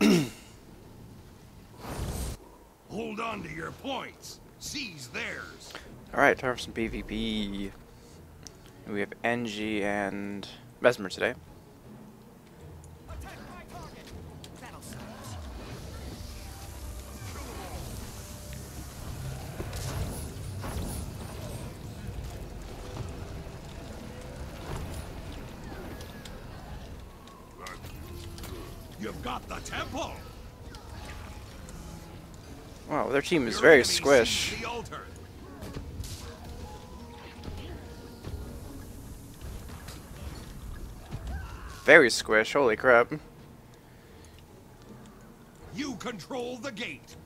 Hold on to your points. Seize theirs. Alright, time for some PvP. We have engi and Mesmer today. You've got the temple. Wow, their team is Your very squish. seized The altar. Very squish, holy crap. You control the gate.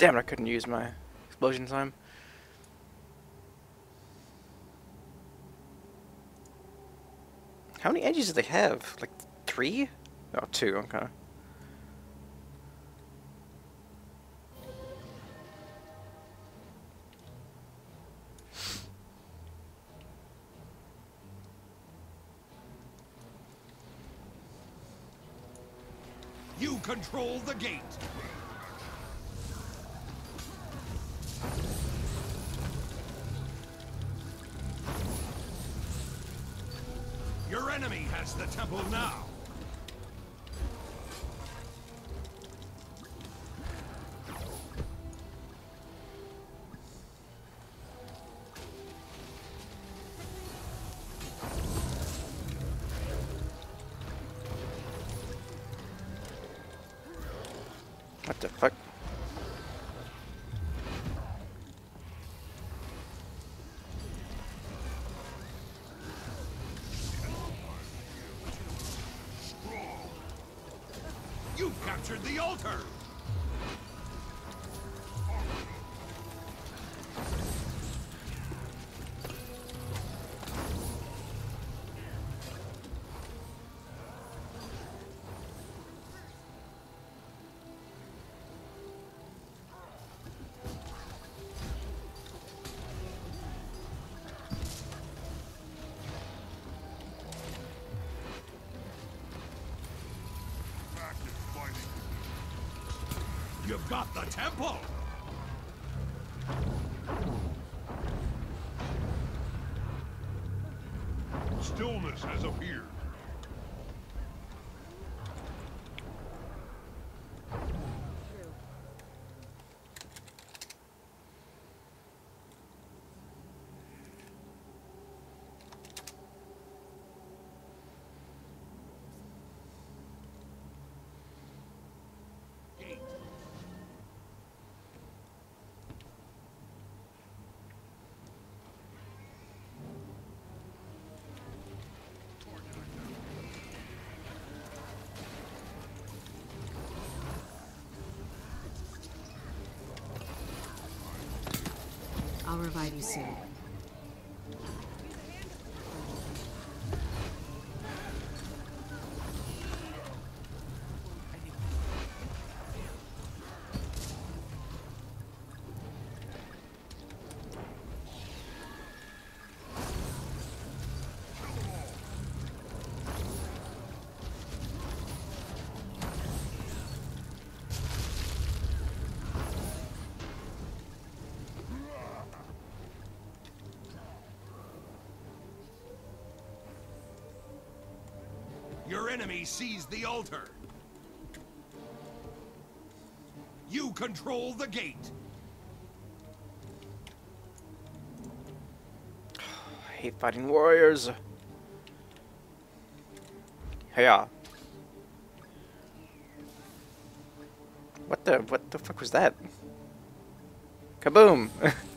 Damn, I couldn't use my explosion time. How many edges do they have? Like three? Oh, two, okay. You control the gate. Your enemy has the temple now. What the fuck? Captured the altar. Got the temple. Stillness has appeared. I'll revive you soon. Enemy seized the altar. You control the gate. hate fighting warriors. Hey, What the what the fuck was that? Kaboom!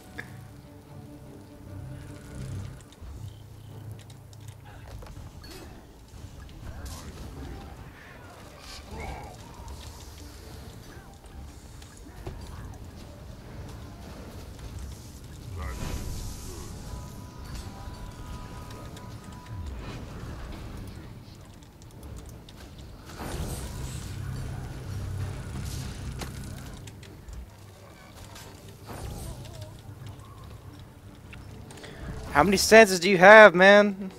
How many stances do you have, man?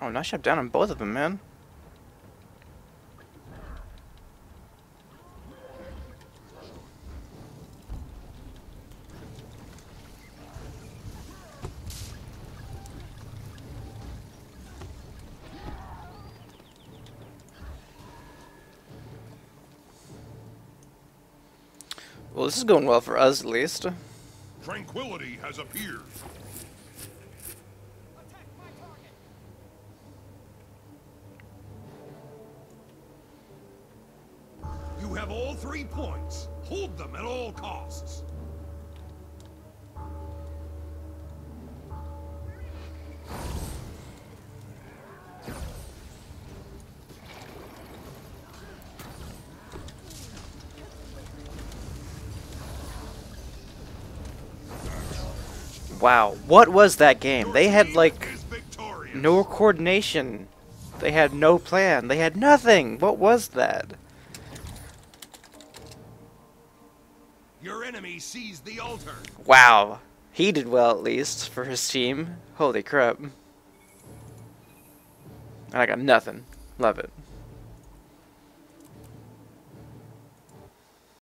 Oh, nice shot down on both of them, man. Well, this is going well for us, at least. Tranquility has appeared. You have all three points. Hold them at all costs. Wow, what was that game? They had, like, no coordination. They had no plan. They had nothing. What was that? Your enemy seized the altar. Wow. He did well, at least, for his team. Holy crap. And I got nothing. Love it.